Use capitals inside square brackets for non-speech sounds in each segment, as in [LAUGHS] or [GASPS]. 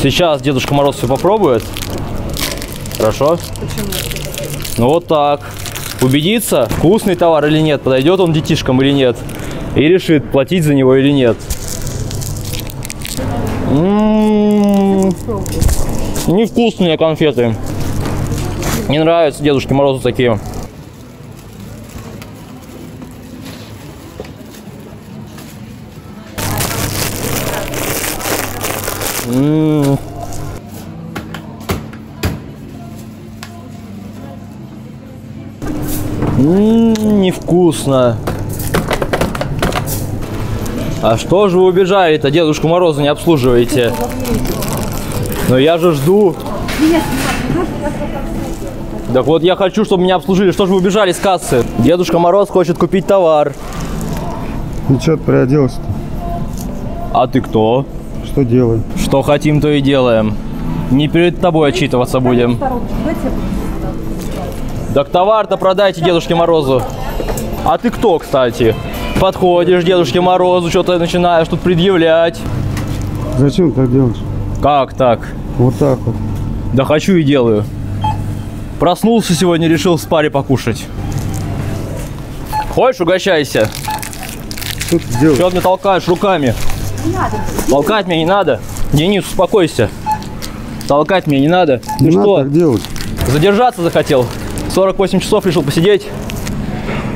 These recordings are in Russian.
Сейчас Дедушка Мороз все попробует. Хорошо? Ну вот так. Убедиться, вкусный товар или нет, подойдет он детишкам или нет. И решит, платить за него или нет. М, Невкусные конфеты. Не нравятся Дедушке Морозу такие. М. М, Невкусно. А что же вы убежали-то, Дедушку Мороза не обслуживаете? Но я же жду. Так вот я хочу, чтобы меня обслужили. Что же вы убежали с кассы? Дедушка Мороз хочет купить товар. Ну что ты приоделся-то? А ты кто? Что делаем? Что хотим, то и делаем. Не перед тобой отчитываться будем. Так товар-то продайте Дедушке Морозу. А ты кто, кстати? Подходишь Дедушке Морозу, что-то начинаешь тут предъявлять. Зачем так делаешь? Как так? Вот так вот. Да хочу и делаю. Проснулся сегодня, решил в спаре покушать. Хочешь, угощайся. Что ты делаешь? Чего ты толкаешь руками? Толкать меня не надо. Денис, успокойся. Толкать меня не надо. Ты Не что, надо так делать. задержаться захотел? 48 часов решил посидеть?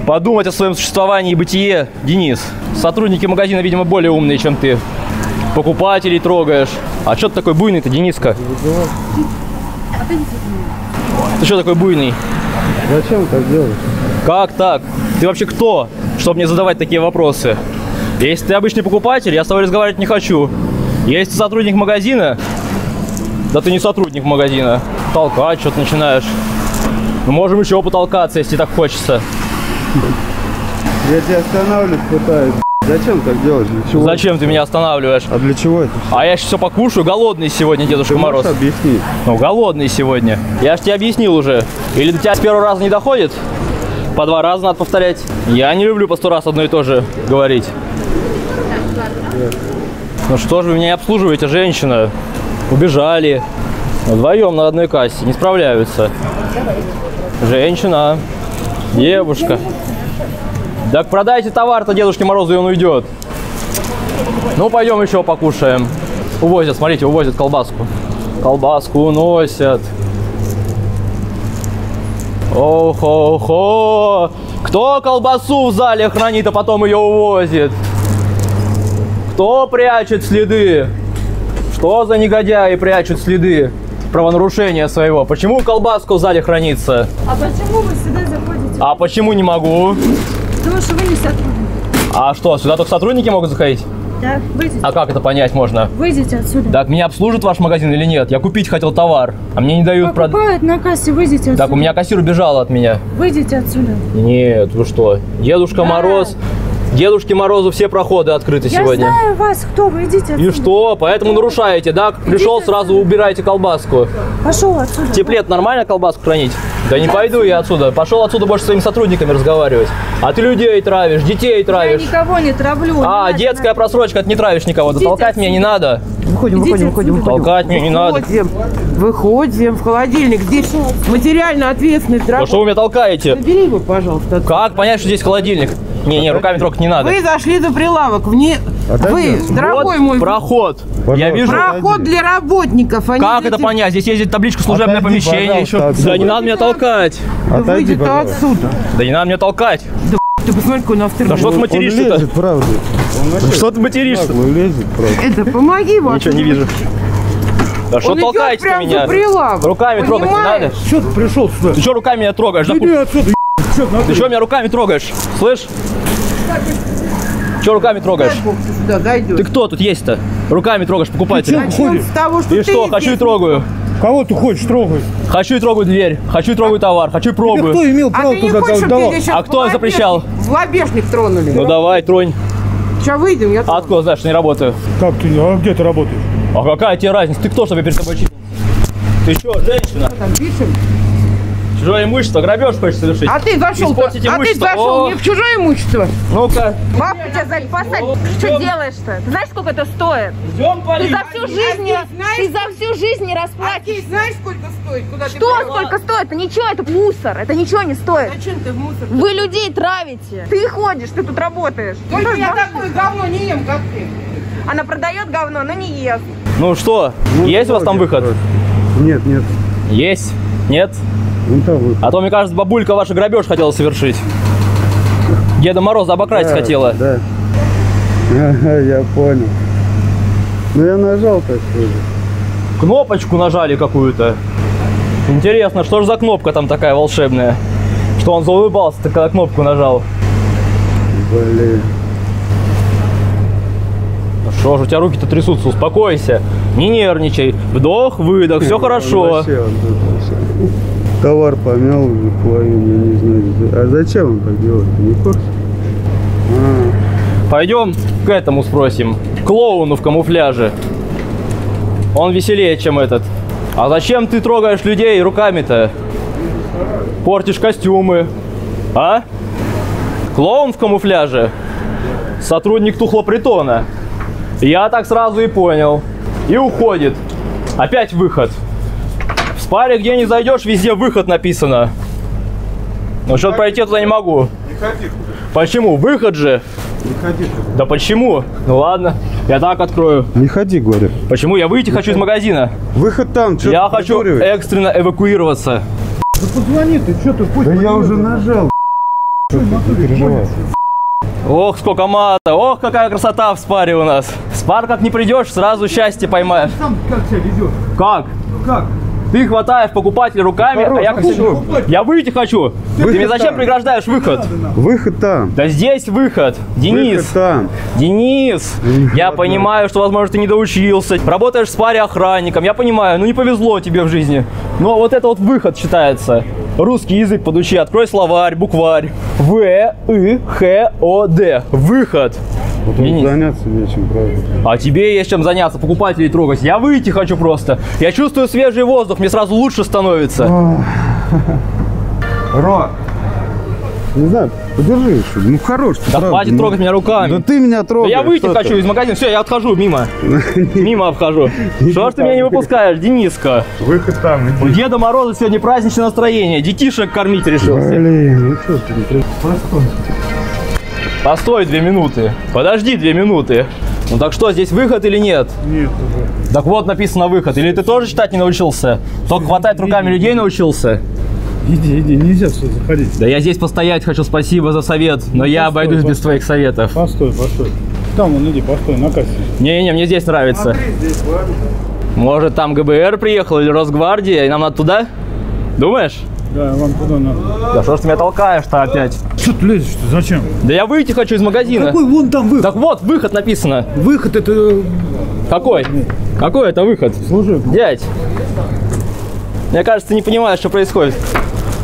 Подумать о своем существовании и бытие, Денис. Сотрудники магазина, видимо, более умные, чем ты. Покупателей трогаешь. А что ты такой буйный-то, Дениска? Ты что такой буйный? Зачем так делаешь? Как так? Ты вообще кто, чтобы мне задавать такие вопросы? Если ты обычный покупатель, я с тобой разговаривать не хочу. Если ты сотрудник магазина, да ты не сотрудник магазина. Толкать что-то начинаешь. Мы можем еще потолкаться, если так хочется. Я тебя останавливать пытаюсь. Зачем так делаешь? Для чего? Зачем ты меня останавливаешь? А для чего это? А я сейчас все покушаю, голодный сегодня, Дедушка Ты Мороз. объяснить? Ну, голодный сегодня. Я же тебе объяснил уже. Или до тебя с первого раза не доходит? По два раза надо повторять. Я не люблю по сто раз одно и то же говорить. Ну что же вы меня обслуживаете, женщина? Убежали. Вдвоем на одной кассе. Не справляются. Женщина. Девушка. Так продайте товар-то Дедушке Морозу, и он уйдет. Ну, пойдем еще покушаем. Увозят, смотрите, увозят колбаску. Колбаску уносят. Ох-охо! Кто колбасу в зале хранит, а потом ее увозит? Кто прячет следы? Что за негодяи прячут следы правонарушения своего? Почему колбаска в зале хранится? А почему вы сюда заходите? А почему не могу? Потому что вы не сотрудник. А что, сюда только сотрудники могут заходить? Да, выйдите. А как это понять можно? Выйдите отсюда. Так, меня обслужит ваш магазин или нет? Я купить хотел товар, а мне не дают продать. Покупают на кассе, выйдите отсюда. Так, у меня кассир убежал от меня. Выйдите отсюда. Нет, вы что? Дедушка Да. Мороз. Дедушке Морозу все проходы открыты Я сегодня. знаю вас, кто вы, идите отсюда. И что? Поэтому нарушаете, да? Пришел, Идите сразу убирайте колбаску. Пошел отсюда. В тепле нормально колбаску хранить? Да не пойду я отсюда. Пошел отсюда больше с своими сотрудниками разговаривать. А ты людей травишь, детей Я травишь. никого не травлю. не А, надо детская на- просрочка, это не травишь никого. Идите толкать меня не отсюда. надо. Выходим, выходим, выходим, отсюда. выходим. Толкать меня не надо. Выходим, выходим в холодильник. Здесь материально ответственный Да что вы меня толкаете? Забери его, пожалуйста. оттуда. Как понять, что здесь холодильник? Не, не, руками трогать не надо. Вы зашли за прилавок. Вне... Вы, отсюда. дорогой Вот мой, проход. Я Пожалуйста. вижу. проход для работников. не Как для это понять? Здесь ездит табличка служебное Отойди, помещение еще. отсюда. Да не надо меня толкать. Да Отойди, выйди ты пожалуйста. отсюда. Да не надо меня толкать. Ты посмотри, какой у нас Да термин. что ты Он материшься-то? лезет, правда. Он Что ты материшься? нагло лезет, правда. Это помоги вам. Ничего не вижу. Да что Он толкаете прям меня? прилавок. Руками трогать не Понимаешь? надо. Что ты пришел сюда? Ты что руками меня трогаешь? Да Иди пу- отсюда, Что ты Ты что меня руками трогаешь? Слышь? Че руками трогаешь? Ты кто тут есть-то? Руками трогаешь покупателя. Ты Начнем ходишь? с того, что И ты что, хочу и трогаю. Кого ты хочешь трогать? Хочу и трогаю дверь. Хочу и трогаю товар. Хочу Тебе пробую. кто имел А право ты не туда хочешь, чтобы давал? А кто запрещал? В лобешник тронули. Ну давай, тронь. Сейчас выйдем, я А трону. откуда знаешь, что не работаю? Как ты? А где ты работаешь? А какая тебе разница? Ты кто, чтобы я перед тобой чистил? Ты что, женщина? Там пишем. Чужое имущество, грабеж хочешь совершить. А ты зашел, а ты зашел не в чужое имущество. Ну-ка. Бабка тебя за посадить. Что делаешь-то? Ты знаешь, сколько это стоит? Идем, Ты за всю жизнь, не- А ты знаешь, ты за всю жизнь не А расплатишь. ты знаешь, сколько стоит? Куда ты Что привела? сколько стоит? Это ничего, это мусор. Это ничего не стоит. Зачем ты в мусор? Вы людей травите. Ты ходишь, ты тут работаешь. Только Ну, я да. такое говно не ем, как ты. Она продает говно, но не ест. Ну что, Ну, есть у вас там выход? Нет, нет. Есть. Нет? Выход. А то, мне кажется, бабулька ваша грабеж хотела совершить. Деда Мороза обокрасть Да, хотела. Да. Ага, я понял. Ну я нажал так тоже. Кнопочку нажали какую-то. Интересно, что же за кнопка там такая волшебная? Что он заулыбался, когда кнопку нажал. Блин. Что же, у тебя руки-то трясутся, успокойся. Не нервничай. Вдох, выдох, все хорошо. вообще, он вообще. Товар помял уже половину, я не знаю. А зачем он так делает? Не в? А, Пойдем к этому спросим. Клоуну в камуфляже. Он веселее, чем этот. А зачем ты трогаешь людей руками-то? Портишь костюмы. А? Клоун в камуфляже? Сотрудник тухлопритона. Я так сразу и понял. И уходит. Опять выход. В спаре, где не зайдешь, везде выход написано. Ну что пройти туда не могу. Не ходи, Почему? Выход же. не ходи. Да почему? Ну ладно, я так открою. Не ходи, говорю. Почему? Я выйти хочу из магазина. Выход там, что Я хочу экстренно эвакуироваться. Позвони ты, что ты пусть. Да я уже нажал. Что ты, не переживай. Ох, сколько мата, ох, какая красота в спаре у нас. В спар как не придешь, сразу счастье поймаешь. Сам как себя ведешь? Как? Как? Ты хватаешь покупателя руками, а я как всегда- Я выйти хочу. Ты мне зачем там. преграждаешь выход? Выход там. Да здесь выход. Денис. Выход там. Денис, я ладно. понимаю, что, возможно, ты не доучился. Работаешь в спаре охранником. Я понимаю, ну не повезло тебе в жизни. Но вот это вот выход считается. Русский язык подучи, открой словарь, букварь. В, И, Х, О, Д. Выход. Вот он Денис. заняться нечем, правда. А тебе есть чем заняться, покупателей трогать. Я выйти хочу просто. Я чувствую свежий воздух, мне сразу лучше становится. Ро! Не знаю, подержи еще. Ну хорош. ты, Да правда, хватит ну. трогать меня руками. Да ты меня Да трогаешь. я выйти хочу ты? из магазина. Все, я отхожу мимо. [LAUGHS] Мимо обхожу. Что ж ты меня не выпускаешь, Дениска? Выход там, У иди. Деда Мороза сегодня праздничное настроение. Детишек кормить решился. Блин, ну что ты, не при- Постой. Две минуты. Подожди две минуты. Ну так что, здесь выход или нет? Нет уже. Так вот написано выход. Или ты тоже читать не научился? Только хватать руками людей научился? Иди, иди, нельзя сюда заходить. Да я здесь постоять хочу, спасибо за совет, но я постой, обойдусь без постой. твоих советов. Постой, постой. Там он, иди, постой, на кассе. Не-не, мне здесь нравится. здесь, ладно? Может там ГБР приехал или Росгвардия, и нам надо туда? Думаешь? Да, вам туда надо. Да что ж ты меня толкаешь-то опять? Что ты лезешь -то? Зачем? Да я выйти хочу из магазина. Какой вон там выход? Так вот, выход написано. Выход это... Какой? Какой это выход? Служи. Дядь, мне кажется, ты не понимаешь, что происходит.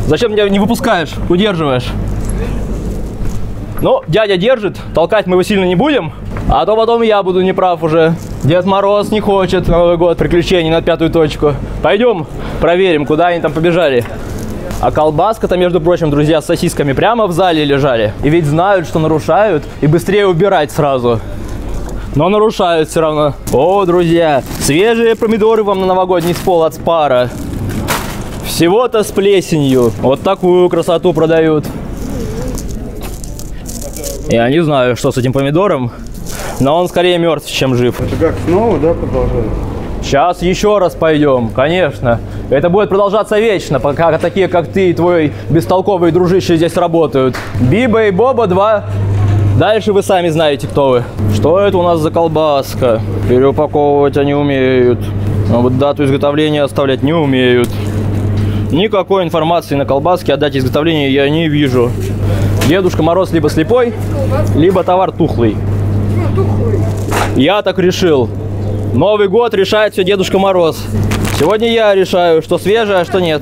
Зачем меня не выпускаешь, удерживаешь? Ну, дядя держит, толкать мы его сильно не будем, а то потом я буду неправ уже. Дед Мороз не хочет на Новый год приключений на пятую точку. Пойдем, проверим, куда они там побежали. А колбаска-то, между прочим, друзья, с сосисками прямо в зале лежали. И ведь знают, что нарушают, и быстрее убирать сразу. Но нарушают все равно. О, друзья, свежие помидоры вам на новогодний стол от спара. Всего-то с плесенью. Вот такую красоту продают. Я не знаю, что с этим помидором, но он скорее мертв, чем жив. Это как, снова, да, продолжается? Сейчас еще раз пойдем, конечно. Это будет продолжаться вечно, пока такие, как ты и твой бестолковый дружище здесь работают. Биба и Боба 2. Дальше вы сами знаете, кто вы. Что это у нас за колбаска? Переупаковывать они умеют. А вот дату изготовления оставлять не умеют. Никакой информации на колбаске о дате изготовления я не вижу. Дедушка Мороз либо слепой, либо товар тухлый. Я так решил. Новый год решает все Дедушка Мороз. Сегодня я решаю, что свежее, а что нет.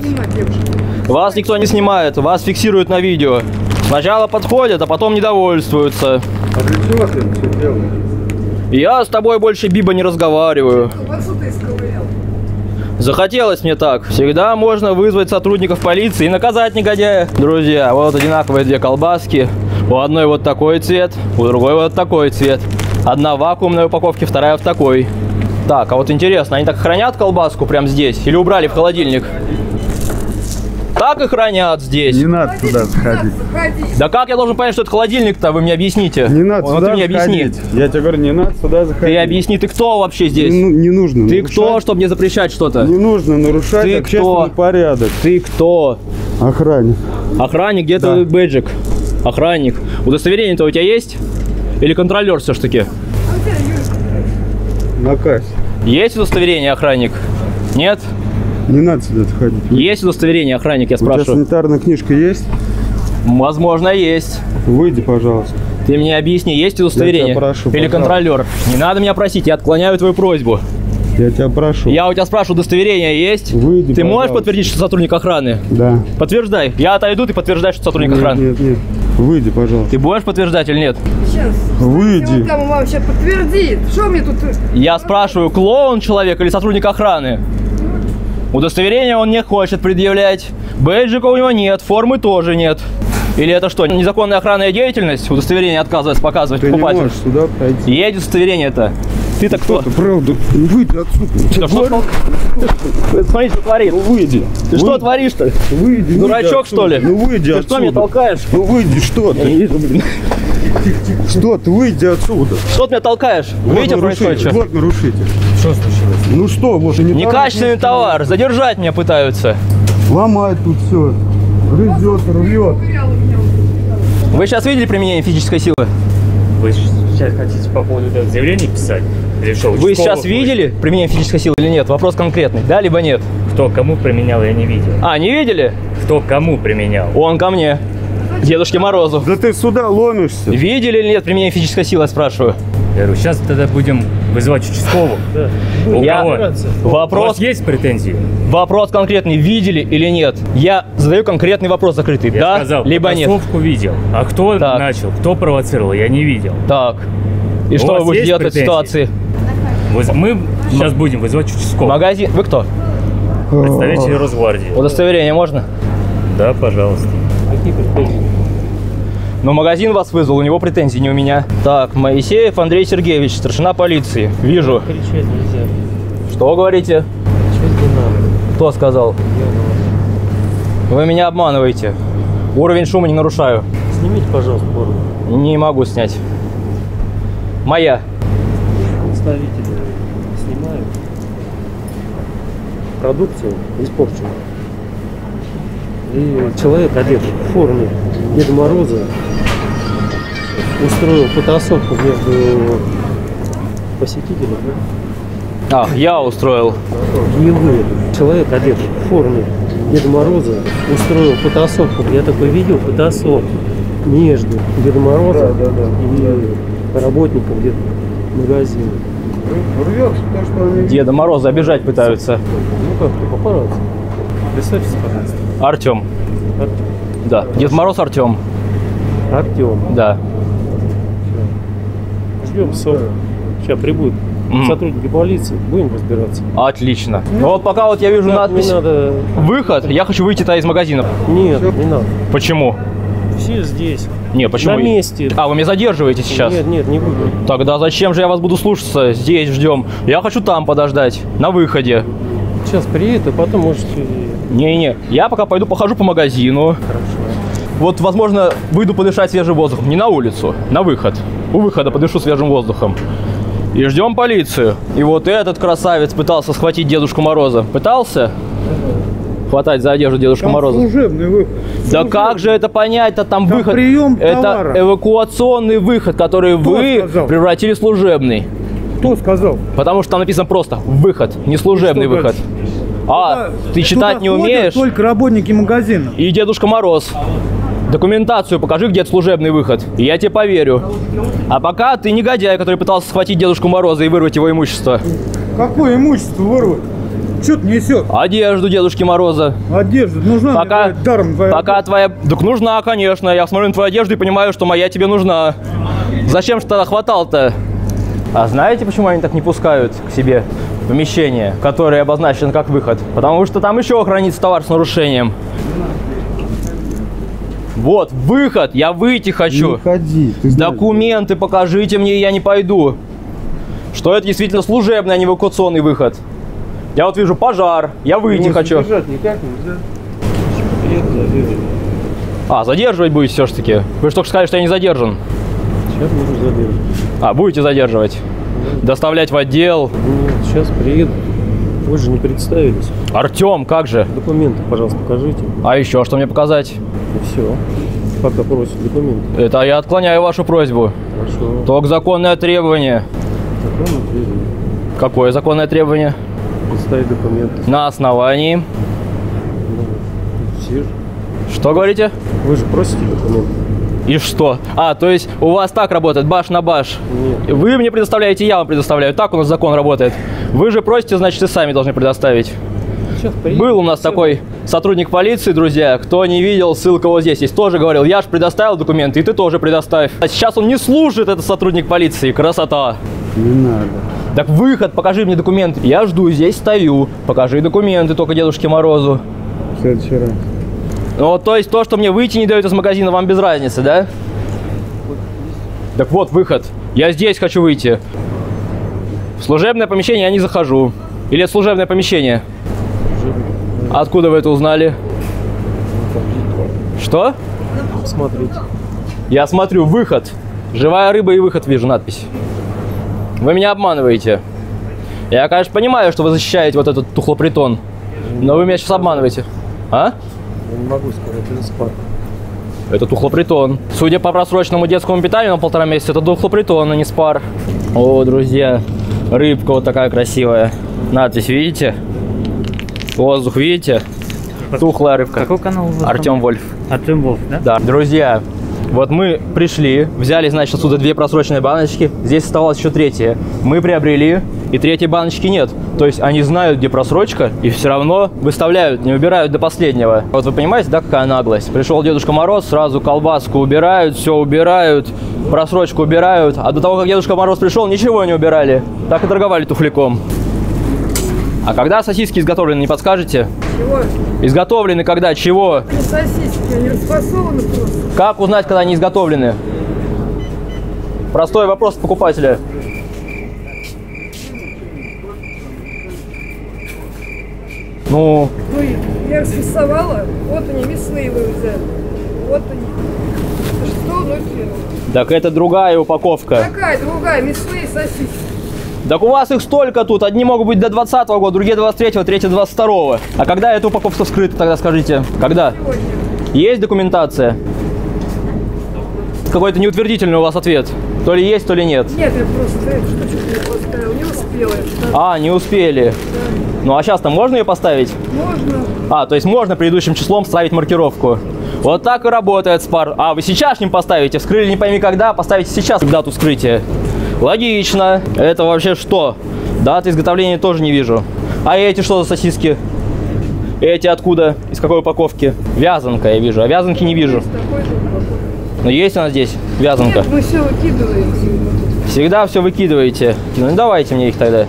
Вас никто не снимает, вас фиксируют на видео. Сначала подходят, а потом недовольствуются. А для чего ты это все делаешь? Я с тобой больше, Биба, не разговариваю. Захотелось мне так. Всегда можно вызвать сотрудников полиции и наказать негодяя. Друзья, вот одинаковые две колбаски. У одной вот такой цвет, у другой вот такой цвет. Одна в вакуумной упаковке, вторая в такой. Так, а вот интересно, они так хранят колбаску прямо здесь или убрали в холодильник? Так и хранят здесь. Не надо туда заходить. Да как я должен понять, что это холодильник-то? Вы мне объясните. Не надо Вот сюда ты мне объясни. заходить. Я тебе говорю, не надо сюда заходить. Ты объясни, ты кто вообще здесь? Ну, не нужно Ты нарушать. кто, чтобы мне запрещать что-то? Не нужно нарушать Ты общественный кто? порядок. Ты кто? Охранник. Охранник, где Да. твой бэджик? Охранник. Удостоверение-то у тебя есть? Или контролер все-таки? На кассе. Есть удостоверение, охранник? Нет? Не надо сюда заходить. Есть удостоверение, охранник, я У тебя спрашиваю. санитарная книжка есть? Возможно, есть. Выйди, пожалуйста. Ты мне объясни, есть удостоверение? Я тебя прошу, Или пожалуйста. контролер? Не надо меня просить, я отклоняю твою просьбу. Я тебя прошу. Я у тебя спрашиваю, удостоверение есть? Выйди, Ты можешь пожалуйста. подтвердить, что сотрудник охраны? Да. Подтверждай. Я отойду, ты подтверждаешь, что сотрудник Нет, охраны. нет, нет. Выйди, пожалуйста. Ты будешь подтверждать или нет? Выйди. Кому вообще подтвердит? Что мне тут? Я спрашиваю, клоун человек или сотрудник охраны? Удостоверение он не хочет предъявлять. Бейджика у него нет, формы тоже нет. Или это что, незаконная охранная деятельность? Удостоверение отказывается показывать Ты не покупателю. можешь сюда пройти. Есть удостоверение это. Ты-то кто? Ты правда. Выйди отсюда. Да что тол- Смотри, что творит. Ну выйди. Ты что Выйди. творишь-то? Выйди. Дурачок, выйди что ли? Ну выйди Ты отсюда. что меня толкаешь? Ну выйди, что Я ты? не вижу, блин. Что ты? Выйди отсюда. Что ты меня толкаешь? Видите, вот происходит нарушитель. что? Вот нарушитель. Что случилось? Ну что, вот санитарная Некачественный товар. Задержать меня пытаются. Ломает тут все. Грызет, рвет. Вы сейчас видели применение физической силы? Вы сейчас хотите по поводу этого заявления писать? Или что, Вы сейчас видели применение физической силы или нет? Вопрос конкретный. Да, либо нет? Кто кому применял, я не видел. А, не видели? Кто кому применял? Он ко мне. Дедушке Морозу. Да ты сюда ломишься. Видели или нет применение физической силы, я спрашиваю? Я говорю, сейчас тогда будем вызывать участкового. У Я- кого? У вас Вопрос, есть претензии? вопрос конкретный. Видели или нет? Я задаю конкретный вопрос закрытый. Я да, сказал, либо нет. потасовку видел. А кто Так. начал, кто провоцировал, я не видел. Так. И У что вы будете делать в этой ситуации? Вот Мы сейчас будем вызывать участкового. Магазин. Вы кто? Представитель Росгвардии. Удостоверение можно? Да, пожалуйста. Но магазин вас вызвал, у него претензий, не у меня. Так, Моисеев Андрей Сергеевич, старшина полиции. Вижу. Кричать нельзя. Что говорите? Кричать не надо. Кто сказал? Вы меня обманываете. Уровень шума не нарушаю. Снимите, пожалуйста, форму. Не могу снять. Моя. Представители Продукцию испорченную. И человек одет в форме Деда Мороза устроил потасовку между посетителями. да? А, я устроил. Не вы. Человек одет в форме Деда Мороза устроил потасовку. Я такое видел, потасовку между Дедом Морозом и работником где магазина. Рвется то, что они... Деда Мороза обижать пытаются. Ну как, ты папарацци. Представьтесь, пожалуйста. Артем. Да. Дед Мороз Артем. Артем. Да. Ждем сок. Сейчас прибудут Мгм. сотрудники полиции. Будем разбираться. Отлично. Ну вот пока вот я вижу надпись надо. «Выход», я хочу выйти тогда из магазина. Нет, не надо. Почему? Все здесь. Не, почему? На месте. А, вы меня задерживаете сейчас? Нет, нет, не будем. Тогда зачем же я вас буду слушаться? Здесь ждем. Я хочу там подождать, на выходе. Сейчас приедет, а потом можете... Не-не, я пока пойду похожу по магазину. Вот, возможно, выйду подышать свежим воздухом. Не на улицу, на выход. У выхода подышу свежим воздухом. И ждем полицию. И вот этот красавец пытался схватить Дедушку Мороза. Пытался? Хватать за одежду Дедушку Там Мороза. служебный выход. Да как же это понять-то? Там, Там выход. прием это товара. эвакуационный выход, который Кто вы сказал? превратили в служебный. Кто сказал? Потому что там написано просто выход, не служебный что выход. А, ты читать не умеешь? Только работники магазина. И Дедушка Мороз. Документацию покажи, где служебный выход. И я тебе поверю. А пока ты негодяй, который пытался схватить Дедушку Мороза и вырвать его имущество. Какое имущество вырвать? Что ты несешь? Одежду Дедушки Мороза. Одежда нужна мне Пока, твоя даром твоя пока твоя... Так нужна, конечно. Я смотрю на твою одежду и понимаю, что моя тебе нужна. Зачем же тогда хватал-то? А знаете, почему они так не пускают к себе? помещение, которое обозначено как выход. Потому что там еще хранится товар с нарушением. Вот, выход, я выйти хочу. Не ходи. Ты знаешь, Документы покажите мне, я не пойду. Что это действительно служебный, а не эвакуационный выход. Я вот вижу пожар, я выйти хочу. задержать никак нельзя. А, задерживать будете все-таки. Вы же только сказали, что я не задержан. Сейчас буду задерживать. А, будете задерживать. Доставлять в отдел. Нет, сейчас приеду. Вы же не представились. Артем, как же? Документы, пожалуйста, покажите. А еще что мне показать? И все. Пока просят документы. Это я отклоняю вашу просьбу. Хорошо. Только законное требование. Законно требую. Какое законное требование? Представить документы. На основании. Ну, все же. Что говорите? Вы же просите документы. И что? А, то есть у вас так работает, баш на баш. Нет. Вы мне предоставляете, я вам предоставляю. Так у нас закон работает. Вы же просите, значит, и сами должны предоставить. Был у нас такой сотрудник полиции, друзья. Кто не видел, ссылка вот здесь есть. Тоже говорил, я же предоставил документы, и ты тоже предоставь. А сейчас он не служит, этот сотрудник полиции. Красота. Не надо. Так выход, покажи мне документы. Я жду, здесь стою. Покажи документы только Дедушке Морозу. В следующий раз. Ну, то есть то, что мне выйти не дают из магазина, вам без разницы, да? Так вот, выход. Я здесь хочу выйти. В служебное помещение я не захожу. Или это служебное помещение? Откуда вы это узнали? Что? Смотрите. Я смотрю, выход. Живая рыба и выход вижу надпись. Вы меня обманываете. Я, конечно, понимаю, что вы защищаете вот этот тухлопритон. Но вы меня сейчас обманываете. А? Я не могу сказать, это спар. Это тухлопритон. Судя по просроченному детскому питанию на полтора месяца, это тухлопритон, а не спар. О, друзья, рыбка вот такая красивая. Надпись, видите? Воздух, видите? Тухлая рыбка. Какой канал у вас? Артем Вольф. Артем Вольф, да? Да. Друзья, вот мы пришли, взяли, значит, отсюда две просроченные баночки. Здесь оставалась еще третья. Мы приобрели, и третьей баночки нет. То есть они знают, где просрочка, и все равно выставляют, не убирают до последнего. Вот вы понимаете, да, какая наглость? Пришел Дедушка Мороз, сразу колбаску убирают, все убирают, просрочку убирают. А до того, как Дедушка Мороз пришел, ничего не убирали. Так и торговали туфляком. А когда сосиски изготовлены, не подскажете? Чего? Изготовлены когда? Чего? Не сосиски, они расфасованы просто. Как узнать, когда они изготовлены? Простой вопрос покупателя. Ну, Ну, я расфасовала, вот они, мясные вы взяли. Вот они. Что, ну так это другая упаковка. Какая другая, мясные сосиски. Так у вас их столько тут. Одни могут быть до 20 года, другие 23 третьи 22 А когда эта упаковка вскрыта, тогда скажите? Когда? Сегодня. Есть документация? Какой-то неутвердительный у вас ответ. То ли есть, то ли нет. Нет, я просто эту штучку не поставила, не успела. А, не успели. Ну а сейчас-то можно ее поставить? Можно? А, то есть можно предыдущим числом ставить маркировку. Вот так и работает спар. А, вы сейчас не поставите, вскрыли не пойми когда, поставите сейчас дату вскрытия. Логично. Это вообще что? Даты изготовления тоже не вижу. А эти что за сосиски? Эти откуда? Из какой упаковки? Вязанка я вижу, а вязанки не вижу. Но есть она здесь, вязанка. Нет, мы все выкидываем. Всегда все выкидываете. Ну давайте мне их тогда.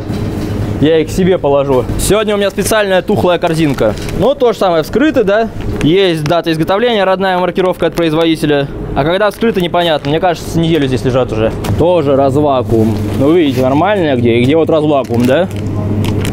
Я их себе положу. Сегодня у меня специальная тухлая корзинка. Ну, то же самое, вскрыты, да? Есть дата изготовления, родная маркировка от производителя. А когда вскрыто, непонятно. Мне кажется, неделю здесь лежат уже. Тоже развакуум. Ну, видите, нормальная где? И где вот развакуум, да?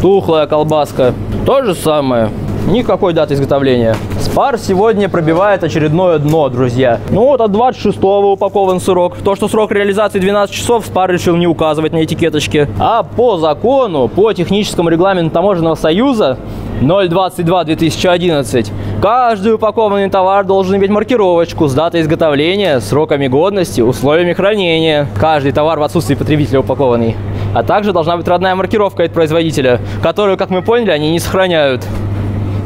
Тухлая колбаска. То же самое. Никакой даты изготовления. Спар сегодня пробивает очередное дно, друзья. Ну вот от 26-го упакован сырок. То, что срок реализации 12 часов, Спар решил не указывать на этикеточке. А по закону, по техническому регламенту Таможенного союза 022-2011, каждый упакованный товар должен иметь маркировочку с датой изготовления, сроками годности, условиями хранения. Каждый товар в отсутствии потребителя упакованный. А также должна быть родная маркировка от производителя, которую, как мы поняли, они не сохраняют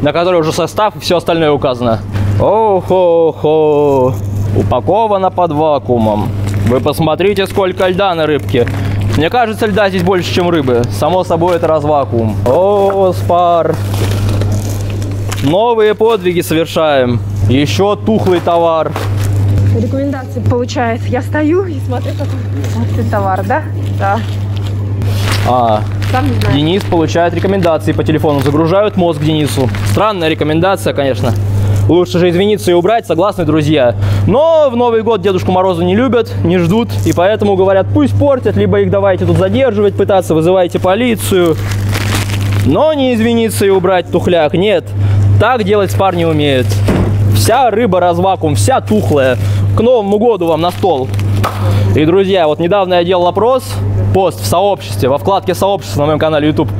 на которой уже состав и все остальное указано. О-хо-хо. Упаковано под вакуумом. Вы посмотрите, сколько льда на рыбке. Мне кажется, льда здесь больше, чем рыбы. Само собой, это развакуум. О, спар. Новые подвиги совершаем. Еще тухлый товар. Рекомендации получает. Я стою и смотрю, какой Ух ты, товар, да? Да. А, Сам не знаю. Денис получает рекомендации по телефону, загружают мозг Денису. Странная рекомендация, конечно. Лучше же извиниться и убрать, согласны, друзья. Но в Новый год Дедушку Мороза не любят, не ждут, и поэтому говорят, пусть портят, либо их давайте тут задерживать, пытаться, вызывайте полицию. Но не извиниться и убрать тухляк, нет. Так делать парни умеют. Вся рыба развакуум, вся тухлая. К Новому году вам на стол. И, друзья, вот недавно я делал опрос, пост в сообществе, во вкладке сообщества на моем канале YouTube.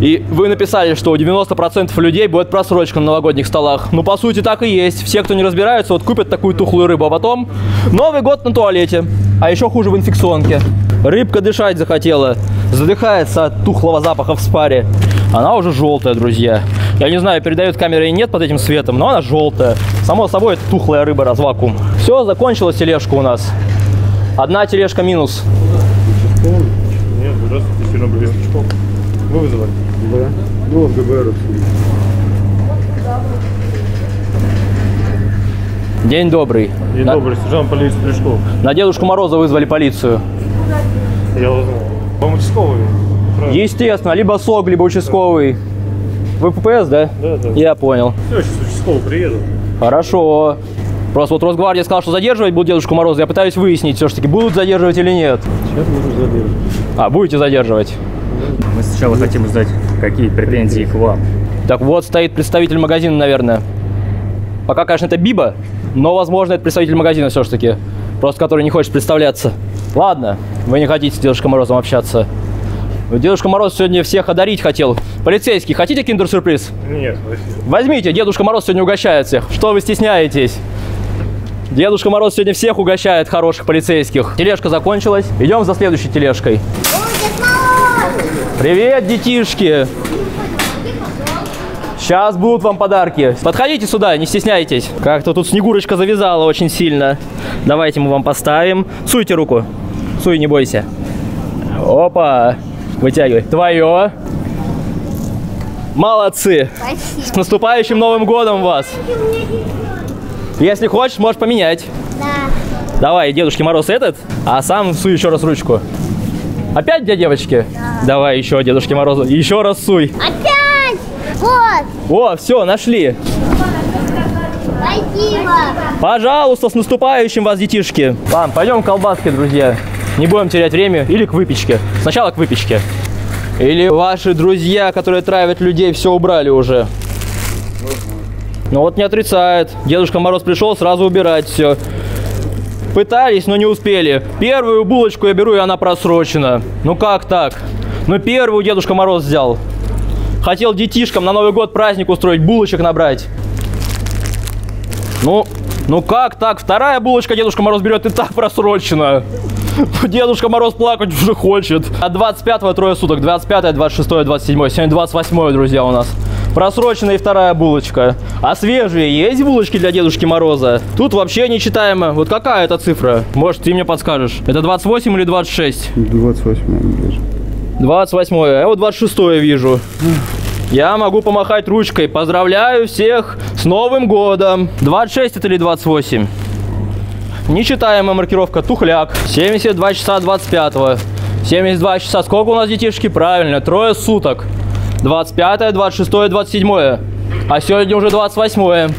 И вы написали, что у 90% людей будет просрочка на новогодних столах. Ну, по сути, так и есть. Все, кто не разбираются, вот купят такую тухлую рыбу, а потом Новый год на туалете. А еще хуже в инфекционке. Рыбка дышать захотела. Задыхается от тухлого запаха в спаре. Она уже желтая, друзья. Я не знаю, передает камера и нет под этим светом, но она желтая. Само собой, это тухлая рыба развакуум. Все, закончилась тележка у нас. Одна тележка минус. Нет, здравствуйте, Учков. Вы вызывали? Да. Ну, вот ГБР. День добрый. День На- добрый, сержант полиции Плешков. На Дедушку Мороза вызвали полицию. Я узнал. Вам участковый? Правильно. Естественно, либо СОГ, либо участковый. Вы ППС, да? Да, да. Я понял. Все, сейчас участковый приеду. Хорошо. Просто вот Росгвардия сказал, что задерживать будут Дедушку Мороза. Я пытаюсь выяснить, все-таки будут задерживать или нет. Сейчас буду задерживать. А, будете задерживать. Мы сначала хотим узнать, какие претензии к вам. Так вот, стоит представитель магазина, наверное. Пока, конечно, это Биба, но, возможно, это представитель магазина все-таки. Просто который не хочет представляться. Ладно, вы не хотите с Дедушкой Морозом общаться. Дедушка Мороз сегодня всех одарить хотел. Полицейский, хотите киндер-сюрприз? Нет, спасибо. Возьмите, Дедушка Мороз сегодня угощает всех. Что вы стесняетесь? Дедушка Мороз сегодня всех угощает хороших полицейских. Тележка закончилась. Идем за следующей тележкой. Привет, детишки! Сейчас будут вам подарки. Подходите сюда, не стесняйтесь. Как-то тут Снегурочка завязала очень сильно. Давайте мы вам поставим. Суйте руку. Суй, не бойся. Опа. Вытягивай. Твое. Молодцы. С наступающим Новым годом вас. Если хочешь, можешь поменять. Да. Давай, Дедушке Мороз этот, а сам суй еще раз ручку. Опять для девочки? Да. Давай еще Дедушке Морозу. Еще раз суй. Опять! Вот! О, все, нашли. Спасибо! Пожалуйста, с наступающим вас, детишки. Ладно, пойдем к колбаске, друзья. Не будем терять время. Или к выпечке. Сначала к выпечке. Или ваши друзья, которые травят людей, все убрали уже. Ну вот не отрицает. Дедушка Мороз пришел сразу убирать все. Пытались, но не успели. Первую булочку я беру, и она просрочена. Ну как так? Ну первую Дедушка Мороз взял. Хотел детишкам на Новый год праздник устроить, булочек набрать. Ну, ну как так? Вторая булочка Дедушка Мороз берет и так просрочена. [LAUGHS] Дедушка Мороз плакать уже хочет. От 25 трое суток. 25, 26, 27. Сегодня 28, друзья, у нас. Просроченная и вторая булочка. А свежие есть булочки для Дедушки Мороза? Тут вообще нечитаемо. Вот какая это цифра? Может, ты мне подскажешь? Это 28 или 26? 28 ближе. 28. А я вот 26 вижу. Я могу помахать ручкой. Поздравляю всех с Новым годом. 26 это или 28? Нечитаемая маркировка тухляк. 72 часа 25 -го. 72 часа. Сколько у нас детишки? Правильно, трое суток. 25, 26, 27. А сегодня уже 28.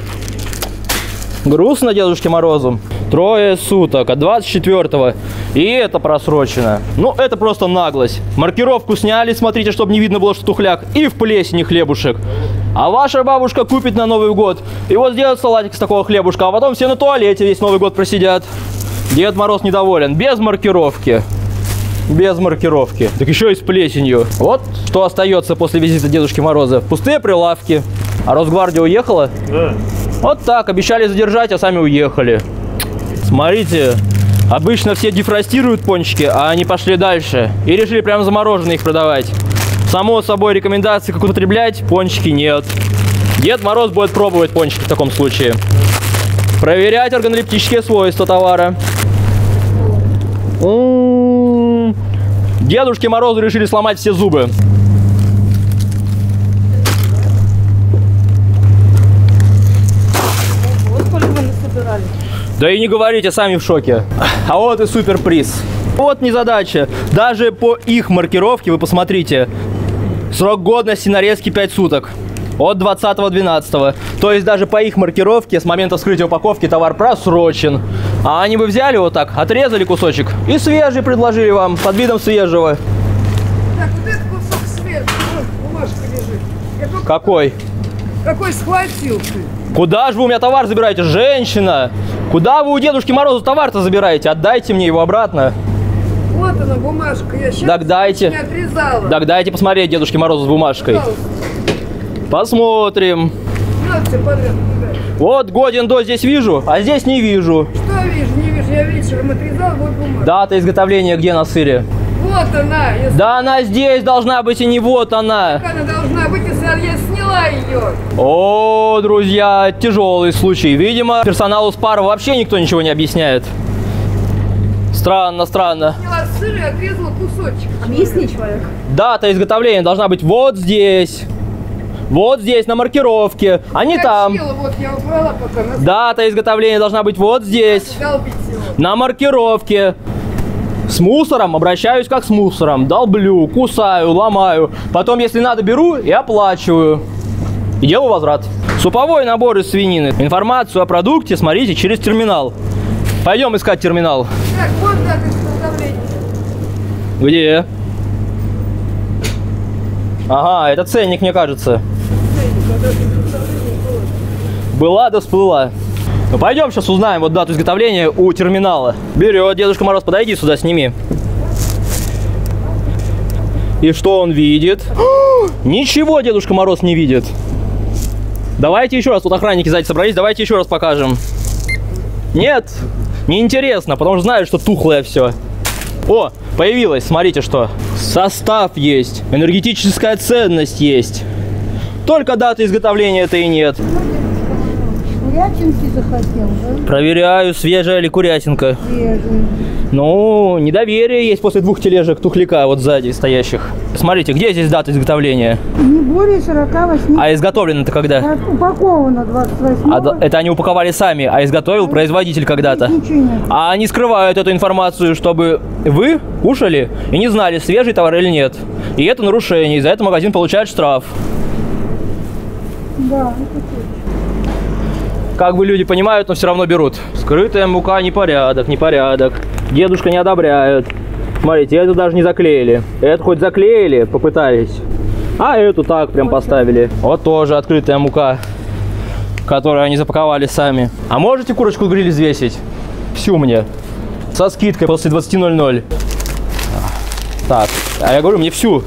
Грустно Дедушке Морозу. Трое суток, а 24 И это просрочено. Ну, это просто наглость. Маркировку сняли, смотрите, чтобы не видно было, что тухляк. И в плесени хлебушек. А ваша бабушка купит на Новый год. И вот сделает салатик с такого хлебушка. А потом все на туалете весь Новый год просидят. Дед Мороз недоволен. Без маркировки. Без маркировки. Так еще и с плесенью. Вот что остается после визита Дедушки Мороза. Пустые прилавки. А Росгвардия уехала? Да. Вот так, обещали задержать, а сами уехали. Смотрите, обычно все дефростируют пончики, а они пошли дальше. И решили прямо замороженные их продавать. Само собой, рекомендации, как употреблять, пончики нет. Дед Мороз будет пробовать пончики в таком случае. Проверять органолептические свойства товара. М-м-м. Дедушке Морозу решили сломать все зубы. Да и не говорите, сами в шоке. А вот и суперприз. Вот незадача. Даже по их маркировке, вы посмотрите, срок годности нарезки 5 суток. От 20.12. То есть даже по их маркировке с момента вскрытия упаковки товар просрочен. А они бы взяли вот так, отрезали кусочек и свежий предложили вам под видом свежего. Так, вот этот кусок вот бумажка лежит. Только Какой? какой схватил ты. Куда же вы у меня товар забираете, женщина? Куда вы у Дедушки Мороза товар-то забираете? Отдайте мне его обратно. Вот она бумажка, я сейчас Так дайте. не отрезала. Так дайте посмотреть Дедушке Морозу с бумажкой. Пожалуйста. Посмотрим. Вот годен до здесь вижу, а здесь не вижу. Что вижу, не вижу, я вечером отрезала, вот бумажка. Дата изготовления где на сыре? Вот она, если Да она здесь должна быть и не вот она. она должна быть, если я сняла ее. О, друзья, тяжелый случай. Видимо, персоналу Спара вообще никто ничего не объясняет. Странно, странно. Сняла сыр и отрезала кусочек. Объясни, человек. Дата изготовления должна быть вот здесь. Вот здесь, на маркировке, а не там. Вот я убрала на Дата изготовления должна быть вот здесь, на маркировке. С мусором обращаюсь как с мусором. Долблю, кусаю, ломаю. Потом, если надо, беру и оплачиваю. И делаю возврат. Суповой набор из свинины. Информацию о продукте смотрите через терминал. Пойдем искать терминал. Так, вот дата изготовления. Где? Ага, это ценник, мне кажется. Была да всплыла. Ну пойдем сейчас узнаем вот дату изготовления у терминала. Берет, Дедушка Мороз, подойди сюда, сними. И что он видит? [GASPS] Ничего Дедушка Мороз не видит. Давайте еще раз, тут охранники сзади собрались, давайте еще раз покажем. Нет, неинтересно, потому что знаю, что тухлое все. О, появилось, смотрите что. Состав есть, энергетическая ценность есть. Только даты изготовления это и нет. Курятинки захотел, да? Проверяю, свежая ли курятинка. Свежий. Ну, недоверие есть после двух тележек тухляка вот сзади стоящих. Смотрите, где здесь дата изготовления? Не более 48. А изготовлено-то когда? Упаковано 28. А это они упаковали сами, а изготовил производитель когда-то. А они скрывают эту информацию, чтобы вы кушали и не знали, свежий товар или нет. И это нарушение, и за это магазин получает штраф. Да, Как бы люди понимают, но все равно берут. Скрытая мука непорядок, непорядок. Дедушка не одобряет. Смотрите, эту даже не заклеили. Эту хоть заклеили, попытались. А эту так прям поставили. Вот тоже открытая мука, которую они запаковали сами. А можете курочку в гриле взвесить? Всю мне. Со скидкой после 20.00. Так, а я говорю, мне всю.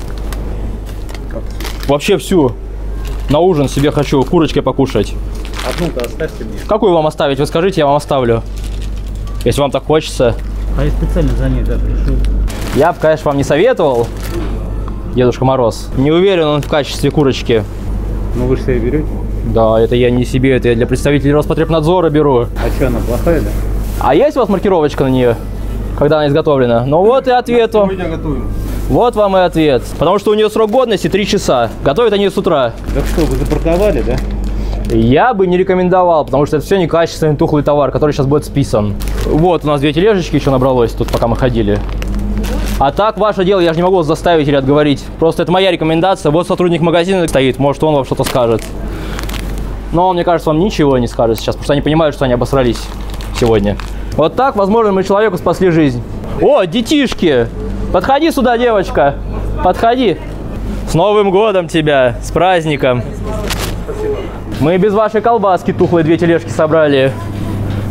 Вообще всю. На ужин себе хочу курочкой покушать. Одну-ка оставьте мне. Какую вам оставить? Вы скажите, я вам оставлю. Если вам так хочется. А я специально за ней да, пришел. Я бы, конечно, вам не советовал, Дедушка Мороз. Не уверен он в качестве курочки. Ну вы же себе берете. Да, это я не себе, это я для представителей Роспотребнадзора беру. А что, она плохая, да? А есть у вас маркировочка на нее, когда она изготовлена? Ну вот и ответ вам. Мы готовим. Вот вам и ответ. Потому что у нее срок годности 3 часа. Готовят они с утра. Так что, вы запарковали, да? Я бы не рекомендовал, потому что это все некачественный тухлый товар, который сейчас будет списан. Вот у нас две тележечки еще набралось тут, пока мы ходили. А так, ваше дело, я же не могу заставить или отговорить. Просто это моя рекомендация. Вот сотрудник магазина стоит, может, он вам что-то скажет. Но он, мне кажется, вам ничего не скажет сейчас, потому что они понимают, что они обосрались сегодня. Вот так, возможно, мы человеку спасли жизнь. О, детишки! Подходи сюда, девочка. Подходи. С Новым годом тебя, с праздником. Мы без вашей колбаски тухлые две тележки собрали.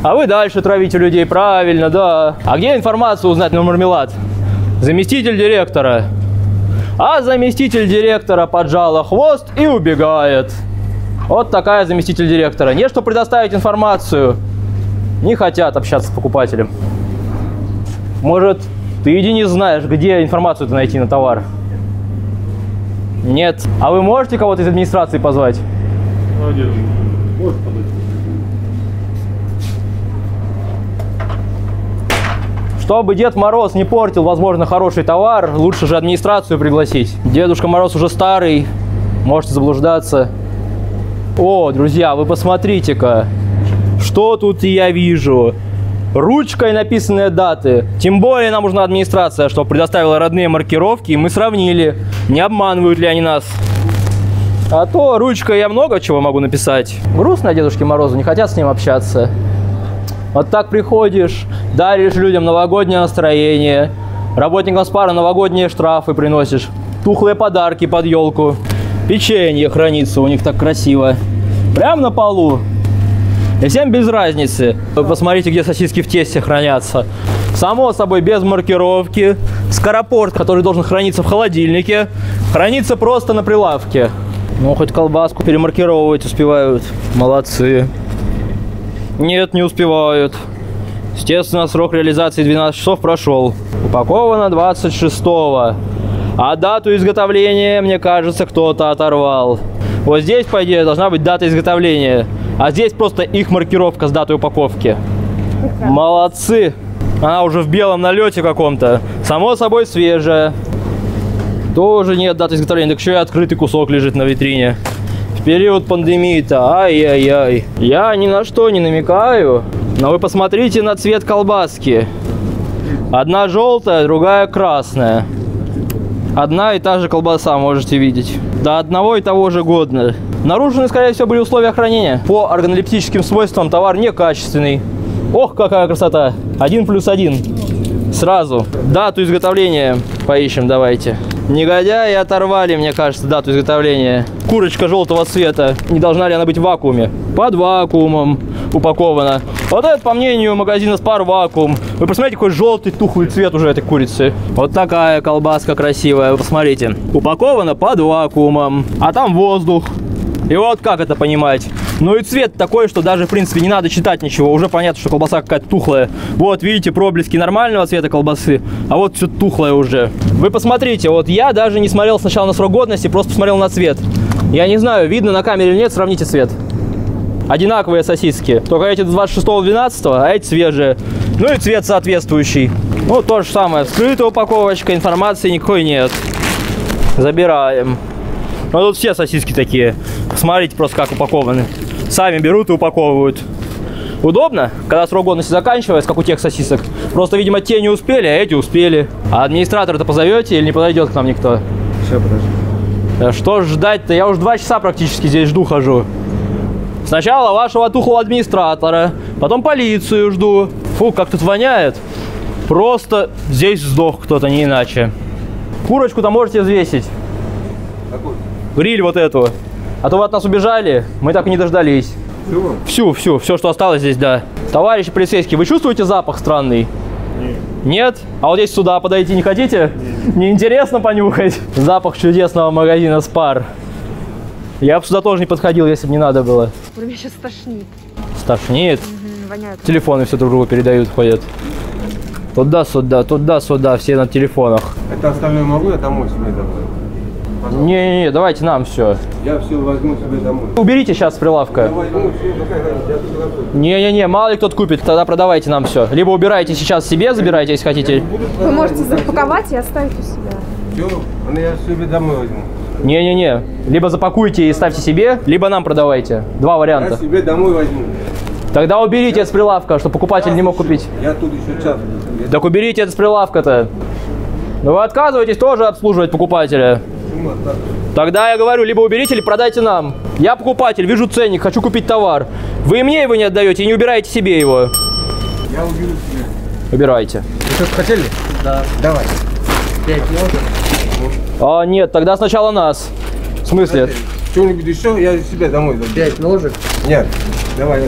А вы дальше травите людей, правильно, да. А где информацию узнать на мармелад? Заместитель директора. А заместитель директора поджала хвост и убегает. Вот такая заместитель директора. Не что предоставить информацию. Не хотят общаться с покупателем. Может, ты, Денис, знаешь, где информацию-то найти на товар? Нет. А вы можете кого-то из администрации позвать? Чтобы Дед Мороз не портил, возможно, хороший товар, лучше же администрацию пригласить. Дедушка Мороз уже старый, можете заблуждаться. О, друзья, вы посмотрите-ка, что тут я вижу. Ручкой написанные даты. Тем более нам нужна администрация, чтобы предоставила родные маркировки, и мы сравнили, не обманывают ли они нас. А то ручкой я много чего могу написать. Грустно Дедушке Морозу, не хотят с ним общаться. Вот так приходишь, даришь людям новогоднее настроение, работникам спара новогодние штрафы приносишь, тухлые подарки под елку, печенье хранится у них так красиво, прямо на полу. И всем без разницы. Вы посмотрите, где сосиски в тесте хранятся. Само собой, без маркировки. Скоропорт, который должен храниться в холодильнике, хранится просто на прилавке. Ну, хоть колбаску перемаркировывать успевают. Молодцы. Нет, не успевают. Естественно, срок реализации 12 часов прошел. Упаковано 26-го. А дату изготовления, мне кажется, кто-то оторвал. Вот здесь, по идее, должна быть дата изготовления. А здесь просто их маркировка с датой упаковки. Молодцы. Она уже в белом налете каком-то. Само собой свежая. Тоже нет даты изготовления. Так еще и открытый кусок лежит на витрине. В период пандемии-то, ай-яй-яй. Я ни на что не намекаю, но вы посмотрите на цвет колбаски. Одна желтая, другая красная. Одна и та же колбаса можете видеть. До одного и того же годно. Нарушены, скорее всего, были условия хранения. По органолептическим свойствам товар некачественный. Ох, какая красота. Один плюс один. Сразу. Дату изготовления поищем давайте. Негодяи оторвали, мне кажется, дату изготовления. Курочка желтого цвета. Не должна ли она быть в вакууме? Под вакуумом упакована. Вот это, по мнению магазина Спар Вакуум. Вы посмотрите, какой желтый тухлый цвет уже этой курицы. Вот такая колбаска красивая, вы посмотрите. Упакована под вакуумом. А там воздух. И вот как это понимать. Ну и цвет такой, что даже, в принципе, не надо читать ничего. Уже понятно, что колбаса какая-то тухлая. Вот, видите, проблески нормального цвета колбасы, а вот все тухлое уже. Вы посмотрите, вот я даже не смотрел сначала на срок годности, просто посмотрел на цвет. Я не знаю, видно на камере или нет, сравните цвет. Одинаковые сосиски. Только эти 26-12, а эти свежие. Ну и цвет соответствующий. Ну, то же самое. Вскрытая упаковочка, информации никакой нет. Забираем. Ну, тут все сосиски такие. Смотрите просто, как упакованы. Сами берут и упаковывают. Удобно, когда срок годности заканчивается, как у тех сосисок. Просто, видимо, те не успели, а эти успели. А администратора-то позовете или не подойдет к нам никто? Сейчас, подожди. Да что ждать-то? Я уже два часа практически здесь жду, хожу. Сначала вашего тухлого администратора, потом полицию жду. Фу, как тут воняет. Просто здесь сдох кто-то, не иначе. Курочку-то можете взвесить. Гриль вот эту. А то вы от нас убежали, мы так и не дождались. Всю, всю, все, что осталось здесь, да. Товарищи полицейские, вы чувствуете запах странный? Нет. А вот здесь сюда подойти не хотите? Неинтересно понюхать? Запах чудесного магазина Спар. Я бы сюда тоже не подходил, если бы не надо было. Ой, Меня сейчас тошнит. Стошнит. М, Воняет. Телефоны все друг другу передают, ходят. Туда-сюда, туда-сюда, все на телефонах. Это остальное могу я домой себе Не-не-не, давайте нам все. Я все возьму себе домой. Уберите сейчас с прилавка. Я. Не-не-не, мало ли кто купит, тогда продавайте нам все. Либо убирайте сейчас себе, забирайте, если хотите. Вы можете запаковать и оставить у себя. Все, я себе домой возьму. Не-не-не, либо запакуйте и ставьте себе, либо нам продавайте. Два Я варианта. себе домой возьму. Тогда уберите это с прилавка, чтобы покупатель не мог купить. Я тут еще час. Я Так уберите это с прилавка-то. Ну вы отказываетесь тоже обслуживать покупателя. Тогда я говорю, либо уберите, либо продайте нам. Я покупатель, вижу ценник, хочу купить товар. Вы мне его не отдаете и не убираете себе его. Я уберу себе. Убирайте. Вы что-то хотели? Да. Давай. А, нет, тогда сначала нас. В смысле? Что-нибудь еще, я себе домой возьму. Пять ножек. Нет, давай. Я,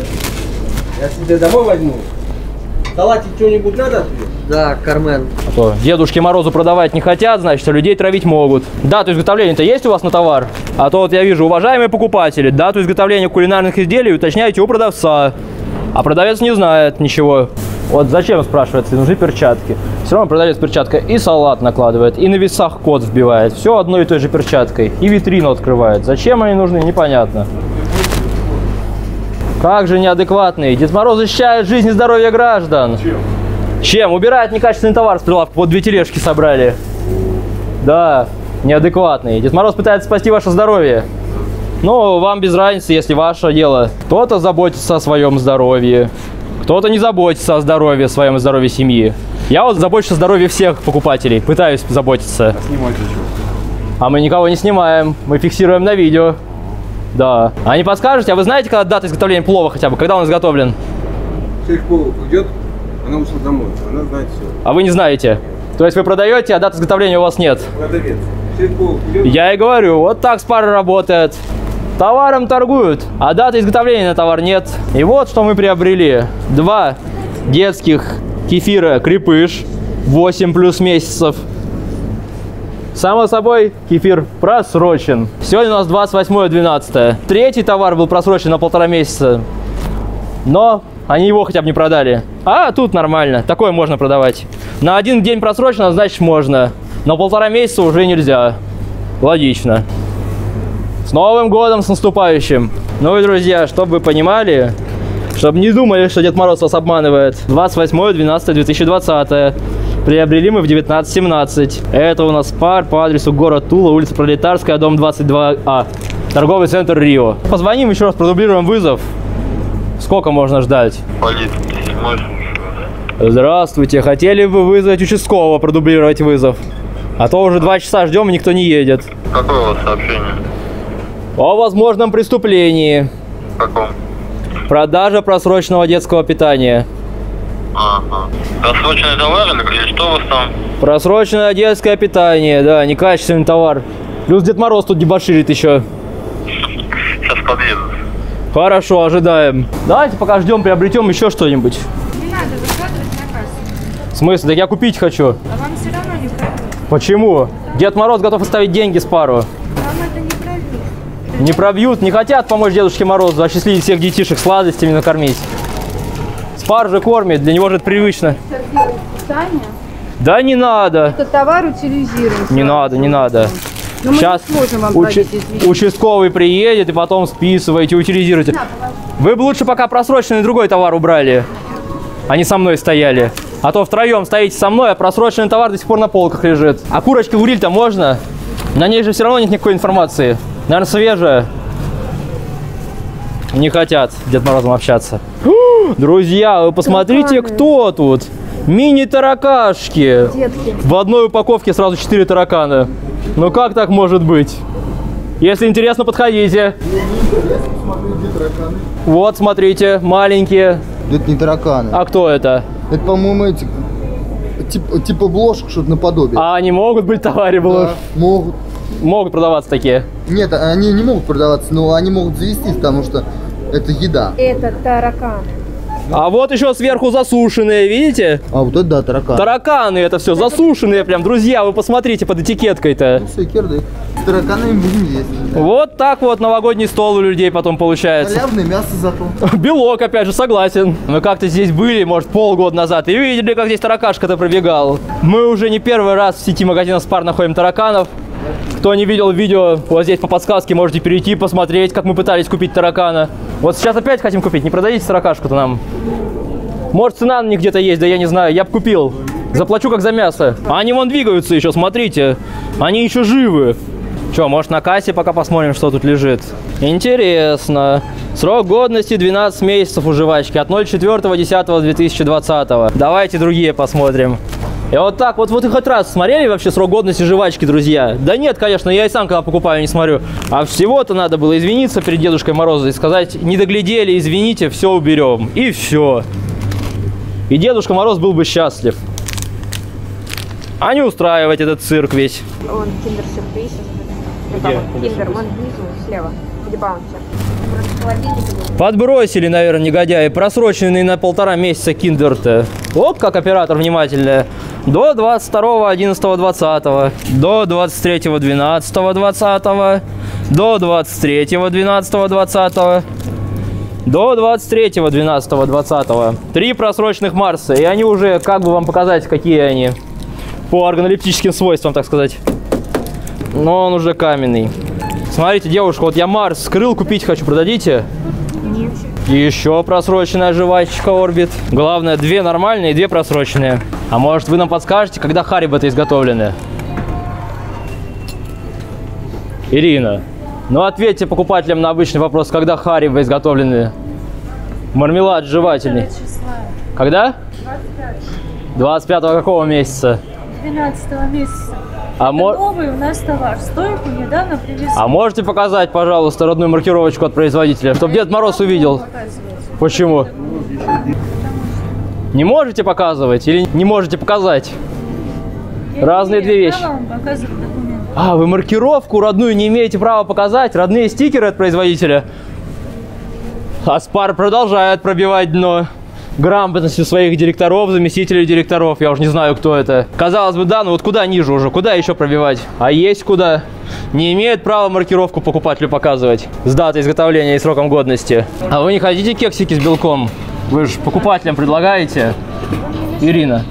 я себе домой возьму. Салатик что-нибудь надо? Да, Кармен. А то Дедушки Морозу продавать не хотят, значит, а людей травить могут. Дату изготовления-то есть у вас на товар? А то вот я вижу, уважаемые покупатели, дату изготовления кулинарных изделий уточняйте у продавца. А продавец не знает ничего. Вот зачем, спрашивается, нужны перчатки. Все равно продавец перчатка и салат накладывает, и на весах код вбивает. Все одной и той же перчаткой. И витрину открывает. Зачем они нужны, непонятно. Как же неадекватные. Дед Мороз защищает жизнь и здоровье граждан. Чем? Чем? Убирает некачественный товар с прилавка. Вот две тележки собрали. Да, неадекватные. Дед Мороз пытается спасти ваше здоровье. Ну, вам без разницы, если ваше дело. Кто-то заботится о своем здоровье. Кто-то не заботится о здоровье своем и здоровье семьи. Я вот забочусь о здоровье всех покупателей, пытаюсь заботиться. Зачем? А мы никого не снимаем, мы фиксируем на видео. Да. А не подскажете, а вы знаете, когда дата изготовления плова хотя бы? Когда он изготовлен? Шейх Полов идет, она ушла домой. Она знает все. А вы не знаете. То есть вы продаете, а даты изготовления у вас нет. Продавец. Я и говорю, вот так спара работает. Товаром торгуют, а даты изготовления на товар нет. И вот что мы приобрели. Два детских кефира крепыш, 8 плюс месяцев. Само собой, кефир просрочен. Сегодня у нас 28.12. Третий товар был просрочен на полтора месяца. Но они его хотя бы не продали. А тут нормально, такое можно продавать. На один день просрочено, значит можно. На полтора месяца уже нельзя. Логично. С Новым годом, с наступающим! Ну и, друзья, чтобы вы понимали, чтобы не думали, что Дед Мороз вас обманывает. 28.12.2020. Приобрели мы в 19.17. Это у нас пар по адресу город Тула, улица Пролетарская, дом 22А. Торговый центр Рио. Позвоним еще раз, продублируем вызов. Сколько можно ждать? Полиция, Здравствуйте. Хотели бы вызвать участкового, продублировать вызов? А то уже два часа ждем, и никто не едет. Какое у вас сообщение? О возможном преступлении. Каком? Продажа просроченного детского питания. Ага. Досрочный товар или что у вас там? Просроченное детское питание, да, некачественный товар. Плюс Дед Мороз тут дебоширит еще. Сейчас подъеду. Хорошо, ожидаем. Давайте пока ждем, приобретем еще что-нибудь. Не надо выкладывать на кассу. В смысле? Так я купить хочу. А вам все равно не пройдут. Почему? Дед Мороз готов оставить деньги с пару. Вам это не пройдет. Не пробьют, не хотят помочь Дедушке Морозу, осчастливить всех детишек сладостями накормить. Спар же кормит, для него же это привычно. Да не надо. Это товар утилизируется. Не надо, не надо. Но мы Сейчас не сможем вам учи- платить, участковый приедет и потом списываете, утилизируете. Вы бы лучше пока просроченный другой товар убрали. Они со мной стояли. А то втроем стоите со мной, а просроченный товар до сих пор на полках лежит. А курочки уриль-то можно? На ней же все равно нет никакой информации. Наверное, свежая. Не хотят Дед Морозом общаться. Друзья, вы посмотрите, Тараканы. кто тут. Мини-таракашки. В одной упаковке сразу 4 таракана. Ну как так может быть? Если интересно, подходите. Вот, смотрите, маленькие. Это не тараканы. А кто это? Это, по-моему, эти... Типа, типа блошек, что-то наподобие. А они могут быть [LAUGHS] товаре Да, могут. Могут продаваться такие. Нет, они не могут продаваться, но они могут завестись, потому что это еда. Это таракан. А вот еще сверху засушенные, видите? А вот это да, таракан. Тараканы это все, засушенные прям. Друзья, вы посмотрите под этикеткой-то. Ну все, кирдык. С тараканами будем есть. Вот так вот новогодний стол у людей потом получается. Халявное мясо зато. [LAUGHS] Белок, опять же, согласен. Мы как-то здесь были, может, полгода назад, и видели, как здесь таракашка-то пробегал. Мы уже не первый раз в сети магазинов Спар находим тараканов. Кто не видел видео, вот здесь по подсказке можете перейти, посмотреть, как мы пытались купить таракана. Вот сейчас опять хотим купить, не продадите таракашку-то нам? Может, цена на них где-то есть, да я не знаю, я бы купил. Заплачу как за мясо. А они вон двигаются еще, смотрите. Они еще живы. Че, может на кассе пока посмотрим, что тут лежит? Интересно. Срок годности 12 месяцев у жвачки от 04.10.2020. Давайте другие посмотрим. И вот так вот, вот и хоть раз смотрели вообще срок годности жвачки, друзья? Да нет, конечно, я и сам, когда покупаю, не смотрю. А всего-то надо было извиниться перед Дедушкой Морозом и сказать, не доглядели, извините, все уберем. И все. И Дедушка Мороз был бы счастлив. А не устраивать этот цирк весь. Он киндер-сюрприз. Где Киндер, вон внизу, слева. Где баунти. Подбросили, наверное, негодяи. Просроченный на полтора месяца киндер-то. О, как оператор внимательный. До 22.11.20. До 23.12.20. До 23.12.20. До 23.12.20. Три просроченных Марса. И они уже, как бы вам показать, какие они. По органолептическим свойствам, так сказать. Но он уже каменный. Смотрите, девушка, вот я Марс скрыл, купить хочу, продадите? Нет. Еще просроченная жвачка Орбит. Главное, две нормальные и две просроченные. А может вы нам подскажете, когда Харибо-то изготовлены? Ирина, ну ответьте покупателям на обычный вопрос, когда Харибо изготовлены. Мармелад жевательный. Когда? 25. 25 какого месяца? 12 месяца. А, Это мо- новый у нас товар. Стойку недавно привезли. а можете показать, пожалуйста, родную маркировочку от производителя, чтобы Дед Мороз увидел? Почему? Не можете показывать или не можете показать? Я Разные две вещи. А, вы маркировку родную не имеете права показать? Родные стикеры от производителя? Аспар продолжает пробивать дно грамотностью своих директоров, заместителей директоров. Я уже не знаю, кто это. Казалось бы, да, но вот куда ниже уже? Куда еще пробивать? А есть куда? Не имеет права маркировку покупателю показывать с датой изготовления и сроком годности. А вы не хотите кексики с белком? Вы же покупателям предлагаете? Ирина.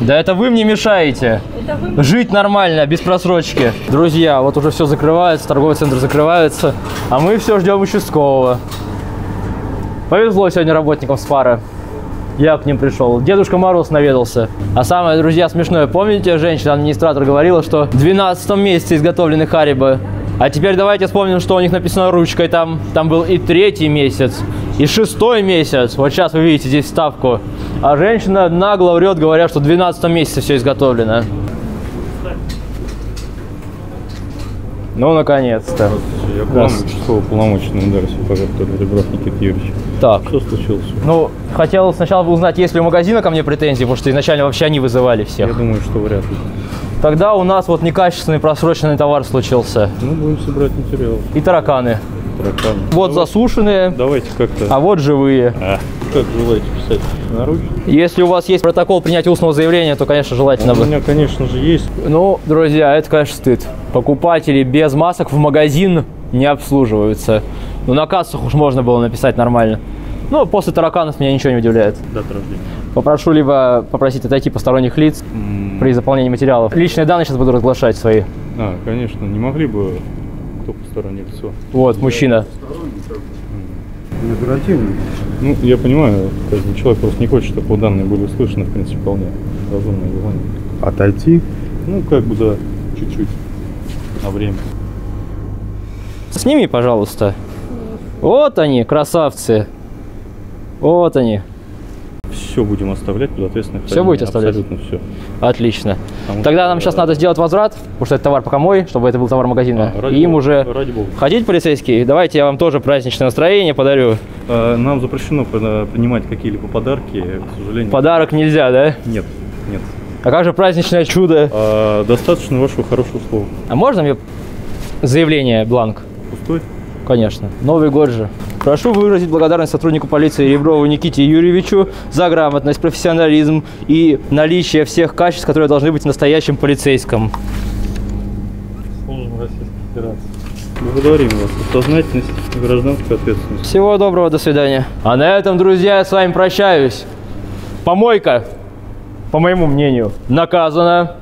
Да это вы мне мешаете. Вы Жить нормально, без просрочки. Друзья, вот уже все закрывается, торговый центр закрывается, а мы все ждем участкового. Повезло сегодня работникам Спара. Я к ним пришел. Дедушка Мороз наведался. А самое, друзья, смешное, помните, женщина-администратор говорила, что в 12 месяце изготовлены Харибы. А теперь давайте вспомним, что у них написано ручкой там. Там был и третий месяц, и шестой месяц. Вот сейчас вы видите здесь ставку. А женщина нагло врет, говоря, что в 12 месяце все изготовлено. Ну, наконец-то. Я полномоченный ударился, пожалуйста, Ребров Никита Юрьевич. Так. Что случилось? Ну, хотел сначала узнать, есть ли у магазина ко мне претензии, потому что изначально вообще они вызывали всех. Я думаю, что вряд ли. Тогда у нас вот некачественный просроченный товар случился. Ну, будем собирать материал. И тараканы. Тараканы. Вот засушенные, Давайте как-то... а вот живые. А, как желаете писать? Наручно? Если у вас есть протокол принятия устного заявления, то, конечно, желательно У бы. меня, конечно же, есть. Ну, друзья, это, конечно, стыд. Покупатели без масок в магазин не обслуживаются. Ну, на кассах уж можно было написать нормально. Ну, после тараканов меня ничего не удивляет. Дата рождения. Попрошу либо попросить отойти посторонних лиц при заполнении материалов. Личные данные сейчас буду разглашать свои. А, конечно, не могли бы... Кто постороннее лицо? Вот, мужчина. Не оперативно. Ну, я понимаю, каждый человек просто не хочет, чтобы его данные были услышаны, в принципе, вполне разумное желание. Отойти? Ну, как бы, да, чуть-чуть. На время. Сними, пожалуйста. Вот они, красавцы. Вот они. Все будем оставлять под ответственное Все будете оставлять? Абсолютно все. Отлично. Потому Тогда нам сейчас надо сделать возврат, потому что это товар пока мой, чтобы это был товар магазина. А, ради И им бога, уже ради бога. ходить полицейский. Давайте я вам тоже праздничное настроение подарю. Э, Нам запрещено при- принимать какие-либо подарки, к сожалению. Подарок нельзя, да? Нет, нет. А как же праздничное чудо? А, достаточно вашего хорошего слова. А можно мне заявление, бланк? Пустой? Конечно. Новый год же. Прошу выразить благодарность сотруднику полиции Реброву Никите Юрьевичу за грамотность, профессионализм и наличие всех качеств, которые должны быть в настоящем полицейском. Служим Российской Федерации. Благодарим вас сознательность и гражданскую ответственность. Всего доброго, до свидания. А на этом, друзья, я с вами прощаюсь. Помойка, по моему мнению, наказана.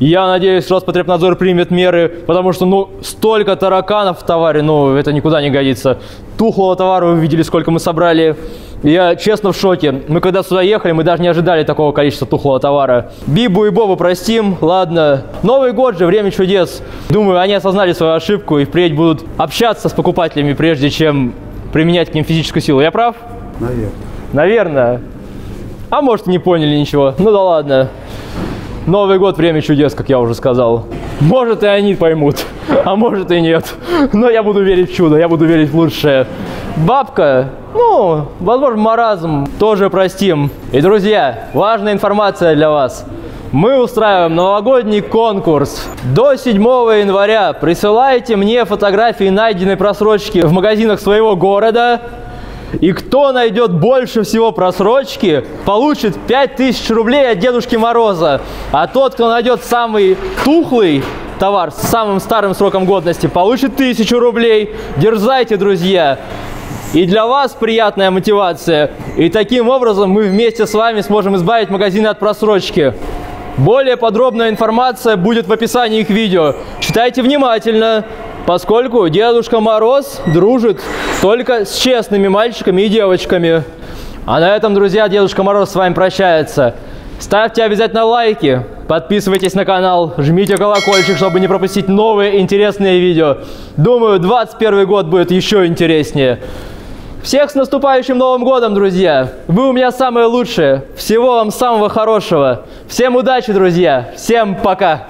Я надеюсь, Роспотребнадзор примет меры, потому что, ну, столько тараканов в товаре, ну, это никуда не годится. Тухлого товара вы видели, сколько мы собрали. Я честно в шоке. Мы когда сюда ехали, мы даже не ожидали такого количества тухлого товара. Бибу и Бобу простим, ладно. Новый год же, время чудес. Думаю, они осознали свою ошибку и впредь будут общаться с покупателями, прежде чем применять к ним физическую силу. Я прав? Наверное. Наверное. А может, не поняли ничего. Ну да ладно. Новый год, время чудес, как я уже сказал. Может, и они поймут, а может и нет. Но я буду верить в чудо, я буду верить в лучшее. Бабка, ну, возможно, маразм, тоже простим. И, друзья, важная информация для вас. Мы устраиваем новогодний конкурс. До 7 января присылайте мне фотографии найденной просрочки в магазинах своего города. И кто найдет больше всего просрочки, получит 5000 рублей от Дедушки Мороза. А тот, кто найдет самый тухлый товар с самым старым сроком годности, получит 1000 рублей. Дерзайте, друзья! И для вас приятная мотивация. И таким образом мы вместе с вами сможем избавить магазины от просрочки. Более подробная информация будет в описании к видео. Читайте внимательно, поскольку Дедушка Мороз дружит только с честными мальчиками и девочками. А на этом, друзья, Дедушка Мороз с вами прощается. Ставьте обязательно лайки, подписывайтесь на канал, жмите колокольчик, чтобы не пропустить новые интересные видео. Думаю, 21 год будет еще интереснее. Всех с наступающим Новым Годом, друзья! Вы у меня самые лучшие. Всего вам самого хорошего. Всем удачи, друзья. Всем пока.